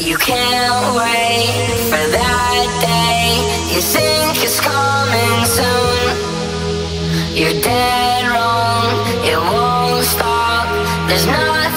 You can't wait for that day. You think it's coming soon. You're dead wrong. It won't stop. There's nothing.